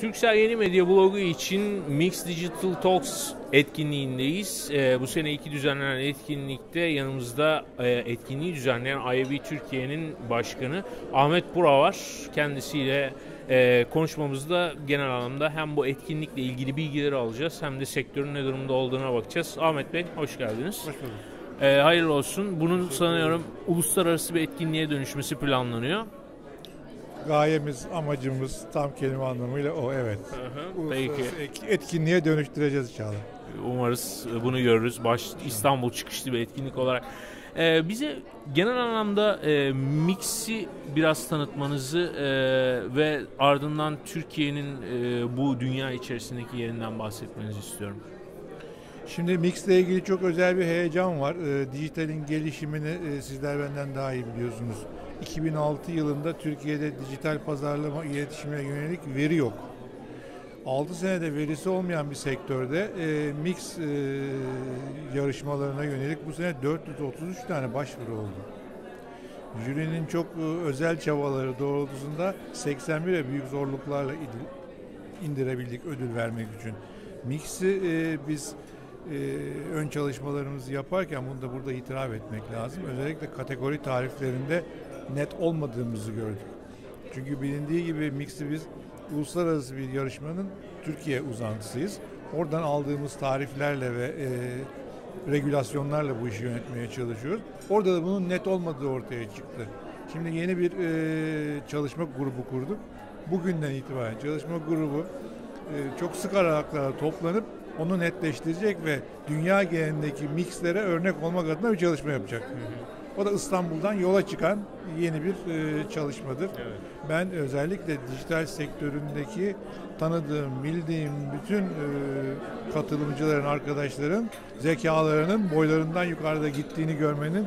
Türksel Yeni Medya blogu için Mix Digital Talks etkinliğindeyiz. E, bu sene iki düzenlenen etkinlikte yanımızda e, etkinliği düzenleyen IAB Türkiye'nin başkanı Ahmet Bura var. Kendisiyle e, konuşmamızda genel anlamda hem bu etkinlikle ilgili bilgileri alacağız hem de sektörün ne durumda olduğuna bakacağız. Ahmet Bey hoş geldiniz. Hoş bulduk. E, hayırlı olsun. Bunun sanıyorum uluslararası bir etkinliğe dönüşmesi planlanıyor. Gayemiz, amacımız tam kelime anlamıyla o evet. Peki. Uluslararası etkinliğe dönüştüreceğiz inşallah. Umarız bunu görürüz. Baş İstanbul çıkışlı bir etkinlik olarak. Ee, bize genel anlamda e, Mix'i biraz tanıtmanızı e, ve ardından Türkiye'nin e, bu dünya içerisindeki yerinden bahsetmenizi istiyorum. Şimdi Mix ile ilgili çok özel bir heyecan var. E, dijitalin gelişimini e, sizler benden daha iyi biliyorsunuz. 2006 yılında Türkiye'de dijital pazarlama iletişimine yönelik veri yok. 6 senede verisi olmayan bir sektörde e, mix e, yarışmalarına yönelik bu sene 433 tane başvuru oldu. Jürinin çok e, özel çabaları doğrultusunda 81'e büyük zorluklarla indirebildik ödül vermek için. Mix'i e, biz ön çalışmalarımızı yaparken bunu da burada itiraf etmek lazım. Özellikle kategori tariflerinde net olmadığımızı gördük. Çünkü bilindiği gibi Mix'i biz uluslararası bir yarışmanın Türkiye uzantısıyız. Oradan aldığımız tariflerle ve e, regülasyonlarla bu işi yönetmeye çalışıyoruz. Orada da bunun net olmadığı ortaya çıktı. Şimdi yeni bir e, çalışma grubu kurduk. Bugünden itibaren çalışma grubu e, çok sık aralıklarla toplanıp onu netleştirecek ve dünya genelindeki mixlere örnek olmak adına bir çalışma yapacak. Hı hı. O da İstanbul'dan yola çıkan yeni bir e, çalışmadır. Evet. Ben özellikle dijital sektöründeki tanıdığım, bildiğim bütün e, katılımcıların, arkadaşların zekalarının boylarından yukarıda gittiğini görmenin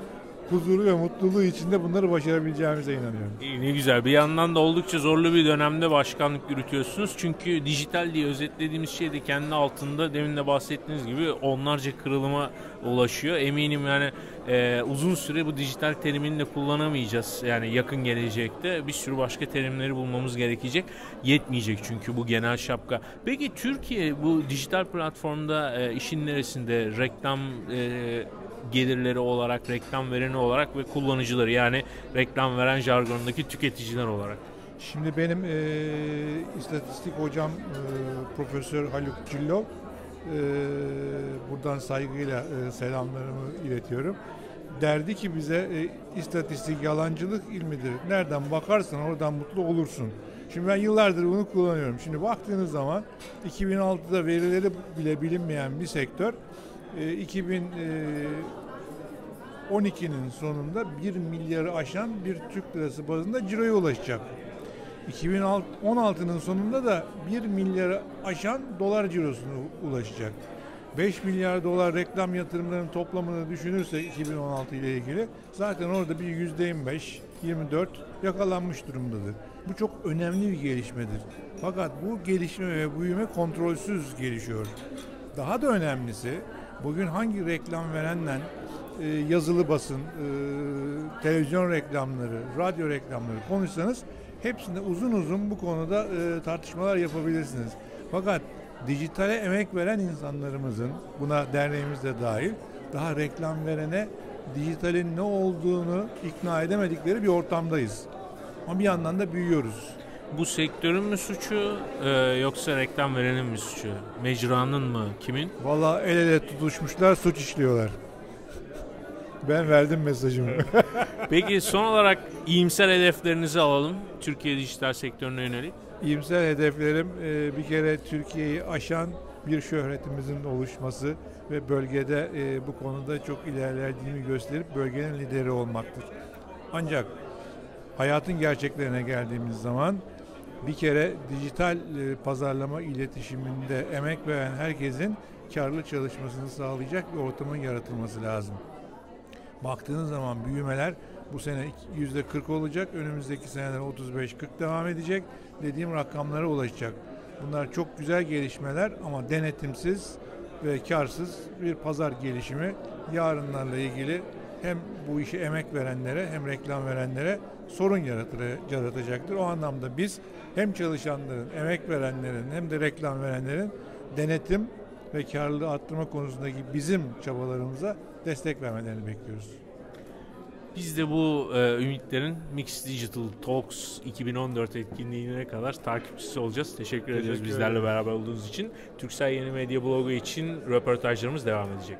huzuru ve mutluluğu içinde bunları başarabileceğimize inanıyorum. İyi, ne güzel. Bir yandan da oldukça zorlu bir dönemde başkanlık yürütüyorsunuz. Çünkü dijital diye özetlediğimiz şey de kendi altında demin de bahsettiğiniz gibi onlarca kırılıma ulaşıyor. Eminim yani e, uzun süre bu dijital terimini de kullanamayacağız. Yani yakın gelecekte bir sürü başka terimleri bulmamız gerekecek. Yetmeyecek çünkü bu genel şapka. Peki Türkiye bu dijital platformda e, işin neresinde reklam e, gelirleri olarak, reklam vereni olarak ve kullanıcıları yani reklam veren jargonundaki tüketiciler olarak? Şimdi benim e, istatistik hocam e, Profesör Haluk Cillov e, buradan saygıyla e, selamlarımı iletiyorum. Derdi ki bize e, istatistik yalancılık ilmidir. Nereden bakarsan oradan mutlu olursun. Şimdi ben yıllardır bunu kullanıyorum. Şimdi baktığınız zaman 2006'da verileri bile bilinmeyen bir sektör 2012'nin e, sonunda 1 milyarı aşan bir Türk lirası bazında ciroya ulaşacak. 2016'nın sonunda da 1 milyarı aşan dolar cirosuna ulaşacak. 5 milyar dolar reklam yatırımlarının toplamını düşünürsek 2016 ile ilgili zaten orada bir %25, 24 yakalanmış durumdadır. Bu çok önemli bir gelişmedir. Fakat bu gelişme ve büyüme kontrolsüz gelişiyor. Daha da önemlisi bugün hangi reklam verenden e, yazılı basın, e, televizyon reklamları, radyo reklamları konuşsanız hepsinde uzun uzun bu konuda e, tartışmalar yapabilirsiniz. Fakat dijitale emek veren insanlarımızın, buna derneğimiz de dahil, daha reklam verene dijitalin ne olduğunu ikna edemedikleri bir ortamdayız. Ama bir yandan da büyüyoruz. Bu sektörün mü suçu e, yoksa reklam verenin mi suçu? Mecranın mı? Kimin? Valla el ele tutuşmuşlar suç işliyorlar. Ben verdim mesajımı. Peki son olarak iyimser hedeflerinizi alalım Türkiye dijital sektörüne yönelik. İyimser hedeflerim e, bir kere Türkiye'yi aşan bir şöhretimizin oluşması ve bölgede e, bu konuda çok ilerlediğimi gösterip bölgenin lideri olmaktır. Ancak hayatın gerçeklerine geldiğimiz zaman bir kere dijital e, pazarlama iletişiminde emek veren herkesin karlı çalışmasını sağlayacak bir ortamın yaratılması lazım. Baktığınız zaman büyümeler bu sene yüzde 40 olacak. Önümüzdeki seneler 35-40 devam edecek. Dediğim rakamlara ulaşacak. Bunlar çok güzel gelişmeler ama denetimsiz ve karsız bir pazar gelişimi yarınlarla ilgili hem bu işe emek verenlere hem reklam verenlere sorun yaratır, yaratacaktır. O anlamda biz hem çalışanların, emek verenlerin hem de reklam verenlerin denetim ve karlılığı arttırma konusundaki bizim çabalarımıza destek vermelerini bekliyoruz. Biz de bu e, ümitlerin Mix Digital Talks 2014 etkinliğine kadar takipçisi olacağız. Teşekkür, Teşekkür ediyoruz bizlerle beraber olduğunuz için. Türksel Yeni Medya blogu için röportajlarımız devam edecek.